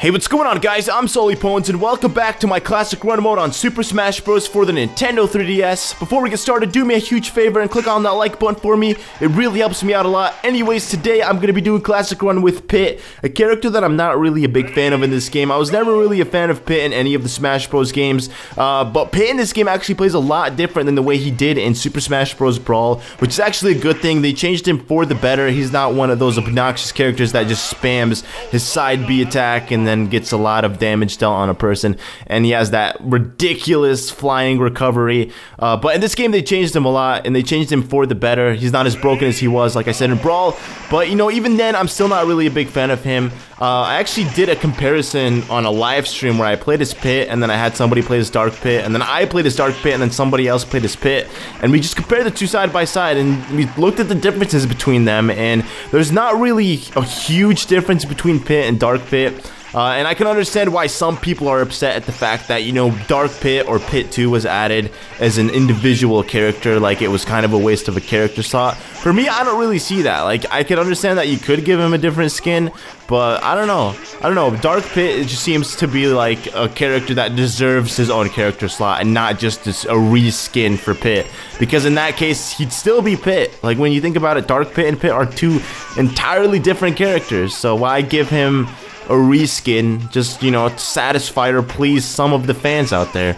Hey, what's going on guys? I'm SullyPwnz and welcome back to my classic run mode on Super Smash Bros. for the Nintendo 3DS. Before we get started, do me a huge favor and click on that like button for me. It really helps me out a lot. Anyways, today I'm going to be doing classic run with Pit, a character that I'm not really a big fan of in this game. I was never really a fan of Pit in any of the Smash Bros. games, uh, but Pit in this game actually plays a lot different than the way he did in Super Smash Bros. Brawl, which is actually a good thing. They changed him for the better. He's not one of those obnoxious characters that just spams his side B attack and then gets a lot of damage dealt on a person, and he has that ridiculous flying recovery. Uh, but in this game, they changed him a lot, and they changed him for the better. He's not as broken as he was, like I said in Brawl. But you know, even then, I'm still not really a big fan of him. Uh, I actually did a comparison on a live stream where I played as Pit, and then I had somebody play as Dark Pit, and then I played as Dark Pit, and then somebody else played as Pit, and we just compared the two side by side, and we looked at the differences between them, and there's not really a huge difference between Pit and Dark Pit. Uh, and I can understand why some people are upset at the fact that, you know, Dark Pit or Pit 2 was added as an individual character, like it was kind of a waste of a character slot. For me, I don't really see that. Like, I can understand that you could give him a different skin, but I don't know. I don't know. Dark Pit, it just seems to be like a character that deserves his own character slot and not just a reskin for Pit. Because in that case, he'd still be Pit. Like, when you think about it, Dark Pit and Pit are two entirely different characters. So why give him a reskin just, you know, satisfy or please some of the fans out there.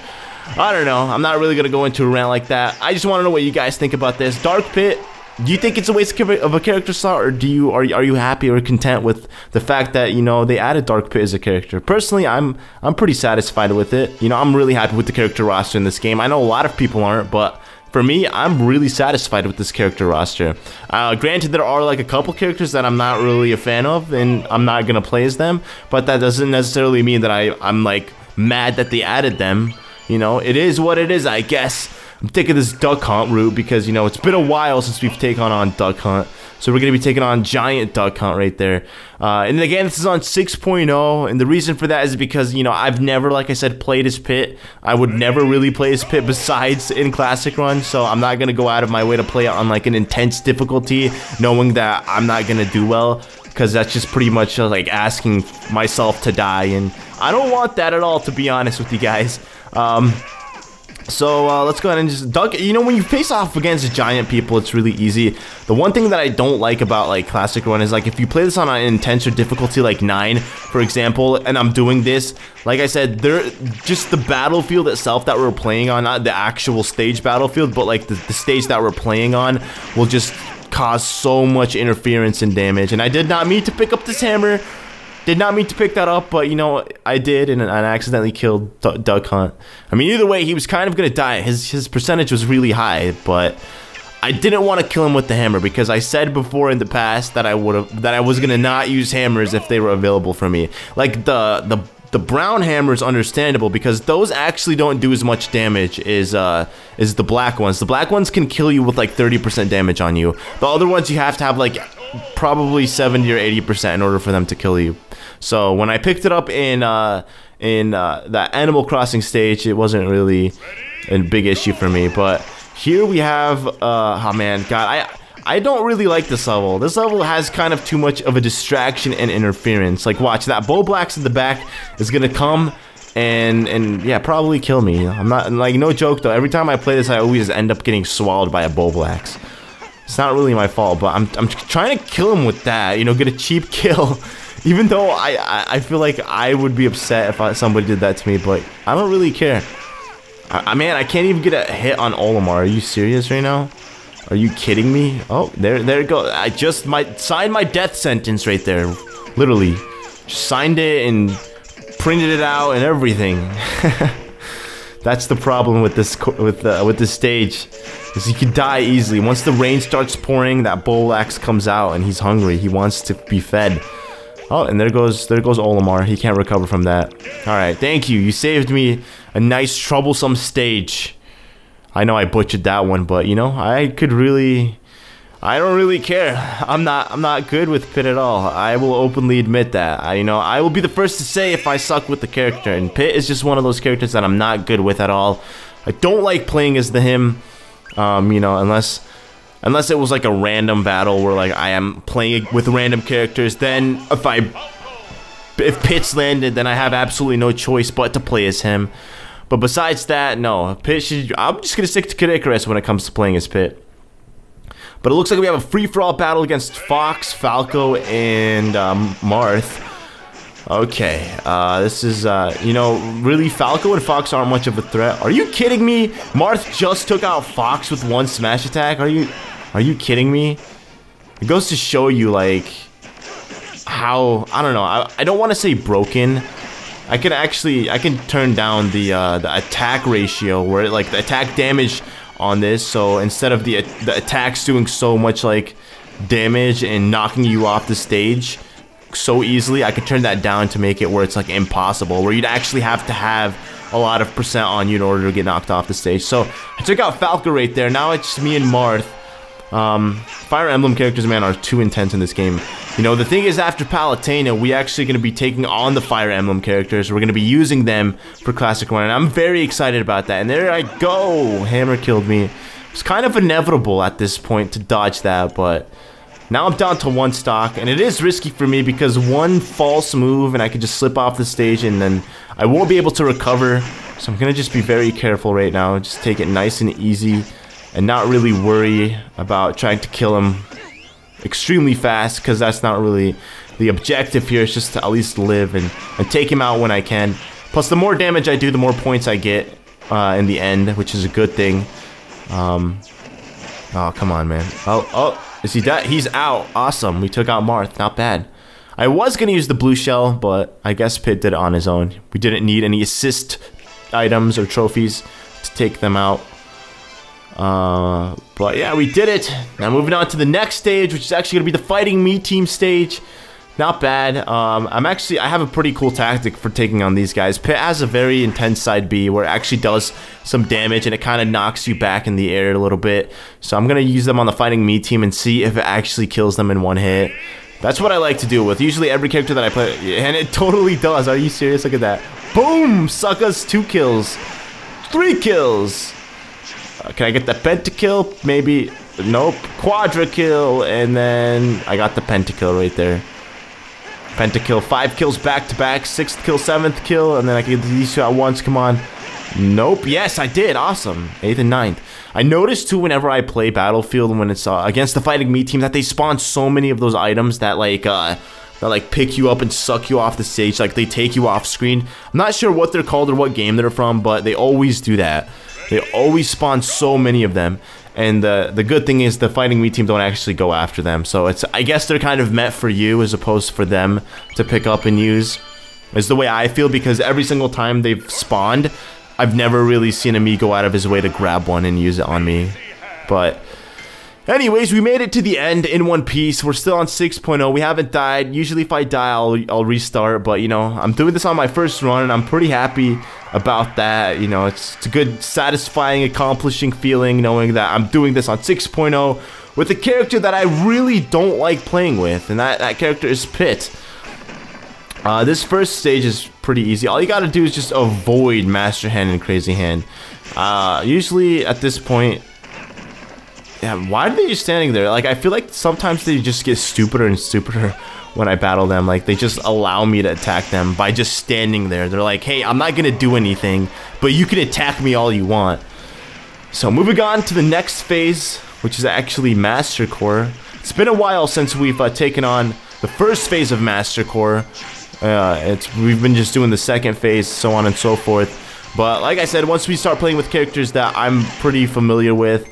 I don't know. I'm not really going to go into a rant like that. I just want to know what you guys think about this. Dark Pit, do you think it's a waste of a character slot or do you are, are you happy or content with the fact that you know they added dark pit as a character personally i'm i'm pretty satisfied with it you know i'm really happy with the character roster in this game i know a lot of people aren't but for me, I'm really satisfied with this character roster. Uh, granted, there are like a couple characters that I'm not really a fan of, and I'm not gonna play as them. But that doesn't necessarily mean that I I'm like mad that they added them. You know, it is what it is, I guess. I'm taking this Duck Hunt route because you know it's been a while since we've taken on Duck Hunt. So we're going to be taking on Giant Duck Hunt right there. Uh, and again, this is on 6.0, and the reason for that is because, you know, I've never, like I said, played as Pit. I would never really play as Pit besides in Classic Run, so I'm not going to go out of my way to play it on, like, an intense difficulty, knowing that I'm not going to do well, because that's just pretty much, uh, like, asking myself to die, and I don't want that at all, to be honest with you guys. Um, so uh, let's go ahead and just duck. You know, when you face off against giant people, it's really easy. The one thing that I don't like about like Classic Run is like if you play this on an intense or difficulty like 9, for example, and I'm doing this, like I said, there just the battlefield itself that we're playing on, not the actual stage battlefield, but like the, the stage that we're playing on will just cause so much interference and damage. And I did not mean to pick up this hammer did not mean to pick that up, but you know I did, and I accidentally killed D Hunt. I mean, either way, he was kind of gonna die. His his percentage was really high, but I didn't want to kill him with the hammer because I said before in the past that I would have that I was gonna not use hammers if they were available for me. Like the the the brown hammer is understandable because those actually don't do as much damage as uh as the black ones. The black ones can kill you with like 30% damage on you. The other ones you have to have like probably 70 or 80% in order for them to kill you. So when I picked it up in uh, in uh, that Animal Crossing stage, it wasn't really a big issue for me. But here we have, uh, oh man, God, I I don't really like this level. This level has kind of too much of a distraction and interference. Like, watch that Bulblax in the back is gonna come and and yeah, probably kill me. I'm not like no joke though. Every time I play this, I always end up getting swallowed by a Bulblax. It's not really my fault, but I'm I'm trying to kill him with that. You know, get a cheap kill. Even though I, I, I feel like I would be upset if I, somebody did that to me, but I don't really care. I, I man, I can't even get a hit on Olimar. Are you serious right now? Are you kidding me? Oh, there, there it goes. I just might signed my death sentence right there. Literally, just signed it and printed it out and everything. That's the problem with this with uh, with this stage, is he can die easily. Once the rain starts pouring, that Bulblax comes out and he's hungry. He wants to be fed. Oh, and there goes there goes Olimar. He can't recover from that. All right, thank you. You saved me a nice troublesome stage. I know I butchered that one, but you know I could really. I don't really care. I'm not I'm not good with Pit at all. I will openly admit that. I you know, I will be the first to say if I suck with the character and Pit is just one of those characters that I'm not good with at all. I don't like playing as the him um, you know, unless Unless it was like a random battle where like I am playing with random characters, then if I if Pit's landed, then I have absolutely no choice but to play as him. But besides that, no. Pit I'm just to stick to Kid Icarus when it comes to playing as Pit. But it looks like we have a free-for-all battle against Fox, Falco, and um, Marth. Okay, uh, this is, uh, you know, really, Falco and Fox aren't much of a threat. Are you kidding me? Marth just took out Fox with one smash attack? Are you, are you kidding me? It goes to show you, like, how, I don't know, I, I don't want to say broken. I can actually, I can turn down the, uh, the attack ratio, where, like, the attack damage on this, so instead of the, the attacks doing so much, like, damage and knocking you off the stage, so easily, I could turn that down to make it where it's like impossible, where you'd actually have to have a lot of percent on you in order to get knocked off the stage. So I took out Falco right there. Now it's me and Marth. Um, Fire Emblem characters, man, are too intense in this game. You know, the thing is, after Palutena, we actually going to be taking on the Fire Emblem characters. We're going to be using them for Classic 1, and I'm very excited about that. And there I go! Hammer killed me. It's kind of inevitable at this point to dodge that, but now I'm down to one stock, and it is risky for me because one false move and I could just slip off the stage and then I won't be able to recover. So I'm gonna just be very careful right now, just take it nice and easy and not really worry about trying to kill him extremely fast because that's not really the objective here. It's just to at least live and, and take him out when I can. Plus, the more damage I do, the more points I get uh, in the end, which is a good thing. Um, oh, come on, man. Oh, oh. Is he dead? He's out. Awesome. We took out Marth. Not bad. I was going to use the blue shell, but I guess Pit did it on his own. We didn't need any assist items or trophies to take them out. Uh, but yeah, we did it. Now moving on to the next stage, which is actually going to be the Fighting Mii team stage. Not bad. Um, I'm actually, I have a pretty cool tactic for taking on these guys. Pit has a very intense side B where it actually does some damage and it kind of knocks you back in the air a little bit. So I'm going to use them on the Fighting Mii team and see if it actually kills them in one hit. That's what I like to do with usually every character that I play. And it totally does. Are you serious? Look at that. Boom! Suckers, two kills. Three kills. Uh, can I get the pentakill? Maybe. Nope. Quadra kill. And then I got the pentakill right there. Pentakill, five kills back to back, sixth kill, seventh kill, and then I can get these two at once. Come on. Nope. Yes, I did. Awesome. Eighth and ninth. I noticed too whenever I play Battlefield when it's uh, against the Fighting Mii team that they spawn so many of those items that like uh that like pick you up and suck you off the stage. Like they take you off screen. I'm not sure what they're called or what game they're from, but they always do that. They always spawn so many of them. And the the good thing is the fighting Mii team don't actually go after them. So it's I guess they're kind of meant for you as opposed for them to pick up and use. Is the way I feel because every single time they've spawned, I've never really seen a Mii go out of his way to grab one and use it on me. But Anyways, we made it to the end in one piece. We're still on 6.0. We haven't died. Usually if I die, I'll, I'll restart. But, you know, I'm doing this on my first run, and I'm pretty happy about that. You know, it's, it's a good, satisfying, accomplishing feeling knowing that I'm doing this on 6.0 with a character that I really don't like playing with, and that, that character is Pit. Uh, this first stage is pretty easy. All you gotta do is just avoid Master Hand and Crazy Hand. Uh, usually at this point, yeah, why are they just standing there? Like, I feel like sometimes they just get stupider and stupider when I battle them. Like, they just allow me to attack them by just standing there. They're like, hey, I'm not gonna do anything, but you can attack me all you want. So, moving on to the next phase, which is actually Master Core. It's been a while since we've uh, taken on the first phase of Master Core. Uh, it's we've been just doing the second phase, so on and so forth. But like I said, once we start playing with characters that I'm pretty familiar with,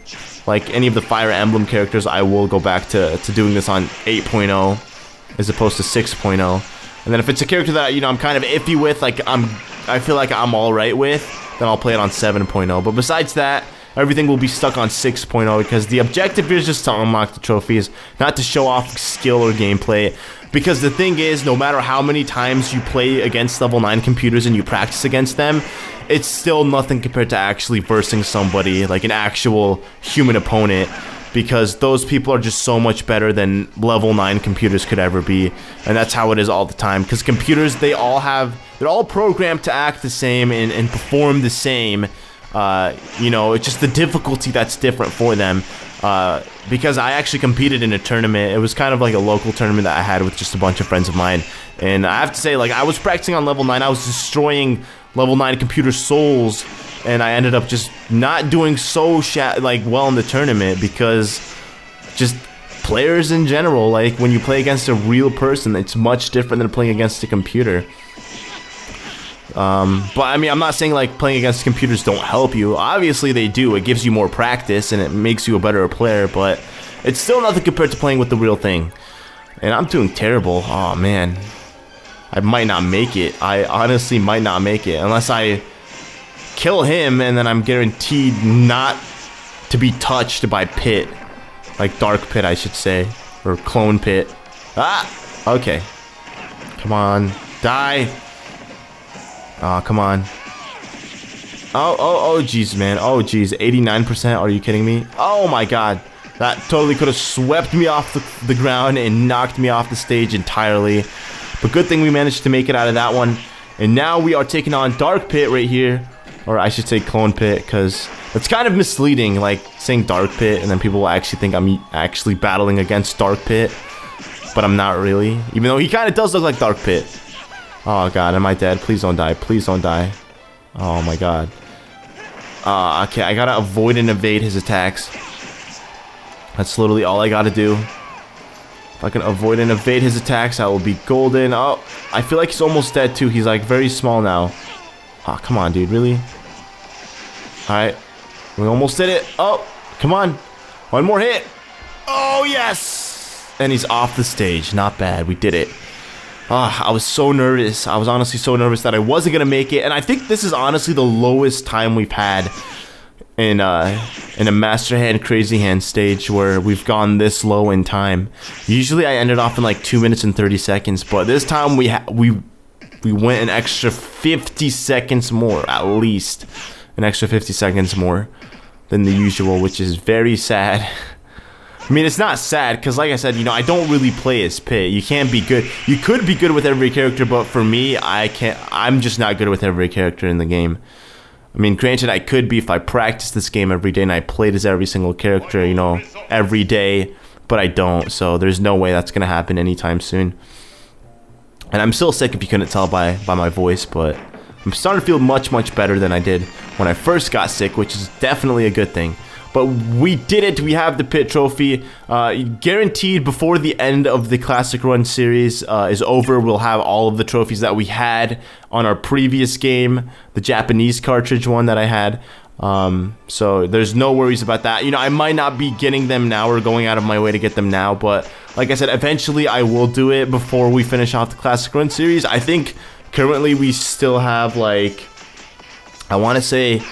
like any of the Fire Emblem characters, I will go back to, to doing this on 8.0 as opposed to 6.0. And then if it's a character that, you know, I'm kind of iffy with, like I'm, I feel like I'm alright with, then I'll play it on 7.0. But besides that, everything will be stuck on 6.0 because the objective is just to unlock the trophies, not to show off skill or gameplay. Because the thing is, no matter how many times you play against level 9 computers and you practice against them, it's still nothing compared to actually versing somebody, like an actual human opponent, because those people are just so much better than level 9 computers could ever be. And that's how it is all the time, because computers, they all have, they're all programmed to act the same and, and perform the same Uh, you know, it's just the difficulty that's different for them. Uh, because I actually competed in a tournament. It was kind of like a local tournament that I had with just a bunch of friends of mine. And I have to say, like, I was practicing on level 9. I was destroying level 9 computer souls. And I ended up just not doing so, like, well in the tournament because just players in general, like, when you play against a real person, it's much different than playing against a computer. Um, but I mean, I'm not saying like playing against computers don't help you. Obviously, they do. It gives you more practice and it makes you a better player, but it's still nothing compared to playing with the real thing. And I'm doing terrible. Oh man, I might not make it. I honestly might not make it unless I kill him, and then I'm guaranteed not to be touched by Pit, like Dark Pit, I should say, or Clone Pit. Ah, okay. Come on, die. Oh, come on. Oh, oh, oh, jeez, man. Oh, jeez. 89%? Are you kidding me? Oh, my God. That totally could have swept me off the, the ground and knocked me off the stage entirely. But good thing we managed to make it out of that one. And now we are taking on Dark Pit right here. Or I should say Clone Pit, because it's kind of misleading, like, saying Dark Pit, and then people will actually think I'm actually battling against Dark Pit. But I'm not really. Even though he kind of does look like Dark Pit. Oh god, am I dead? Please don't die. Please don't die. Oh my god. Uh, okay, I gotta avoid and evade his attacks. That's literally all I gotta do. If I can avoid and evade his attacks, I will be golden. Oh, I feel like he's almost dead too. He's like very small now. Oh, come on, dude. Really? Alright. We almost did it. Oh, come on. One more hit. Oh, yes! And he's off the stage. Not bad. We did it. Uh, I was so nervous. I was honestly so nervous that I wasn't gonna make it, and I think this is honestly the lowest time we've had in uh, in a Master Hand Crazy Hand stage where we've gone this low in time. Usually I ended off in like two minutes and thirty seconds, but this time we we we went an extra fifty seconds more at least, an extra fifty seconds more than the usual, which is very sad. I mean, it's not sad because, like I said, you know, I don't really play as Pit. You can't be good. You could be good with every character, but for me, I can't. I'm just not good with every character in the game. I mean, granted, I could be if I practiced this game every day and I played as every single character, you know, every day, but I don't. So there's no way that's gonna happen anytime soon. And I'm still sick if you couldn't tell by by my voice, but I'm starting to feel much much better than I did when I first got sick, which is definitely a good thing. But we did it. We have the pit trophy. Uh, guaranteed before the end of the Classic Run series uh, is over, we'll have all of the trophies that we had on our previous game, the Japanese cartridge one that I had. Um, so there's no worries about that. You know, I might not be getting them now or going out of my way to get them now, but like I said, eventually I will do it before we finish off the Classic Run series. I think currently we still have like, I want to say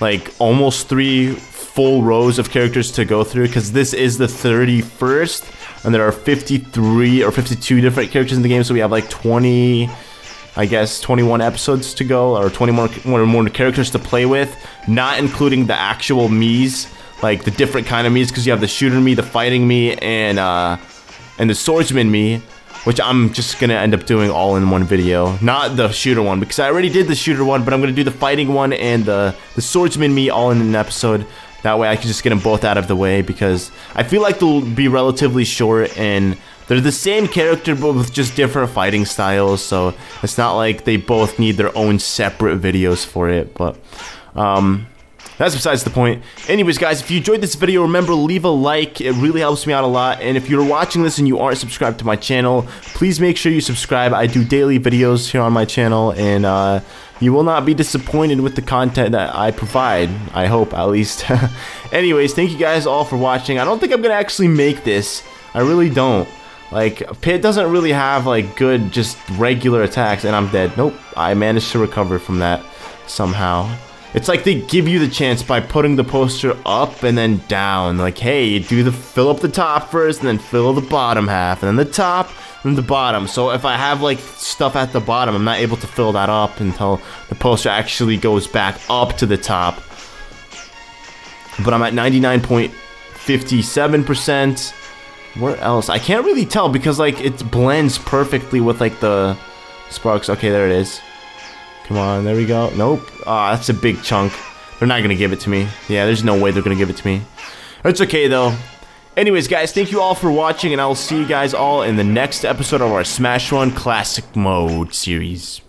like almost three full rows of characters to go through because this is the 31st and there are 53 or 52 different characters in the game so we have like 20 I guess 21 episodes to go or 20 more, more, more characters to play with not including the actual Miis like the different kind of Miis because you have the shooter Mii the fighting Mii and uh and the swordsman Mii which I'm just gonna end up doing all in one video. Not the shooter one, because I already did the shooter one, but I'm gonna do the fighting one and the, the swordsman Mii all in an episode. That way I can just get them both out of the way because I feel like they'll be relatively short and they're the same character but with just different fighting styles. So it's not like they both need their own separate videos for it. But um, that's besides the point. Anyways, guys, if you enjoyed this video, remember, leave a like. It really helps me out a lot. And if you're watching this and you aren't subscribed to my channel, please make sure you subscribe. I do daily videos here on my channel, and uh, you will not be disappointed with the content that I provide. I hope, at least. Anyways, thank you guys all for watching. I don't think I'm going to actually make this. I really don't. Like, Pit doesn't really have, like, good, just regular attacks, and I'm dead. Nope, I managed to recover from that somehow. It's like they give you the chance by putting the poster up and then down. Like, hey, do the fill up the top first, and then fill the bottom half, and then the top, and the bottom. So if I have like stuff at the bottom, I'm not able to fill that up until the poster actually goes back up to the top. But I'm at 99.57%. Where else? I can't really tell because like it blends perfectly with like the sparks. Okay, there it is. Come on, there we go. Nope. Ah, oh, that's a big chunk. They're not gonna give it to me. Yeah, there's no way they're gonna give it to me. It's okay though. Anyways, guys, thank you all for watching, and I will see you guys all in the next episode of our Smash Run Classic Mode series.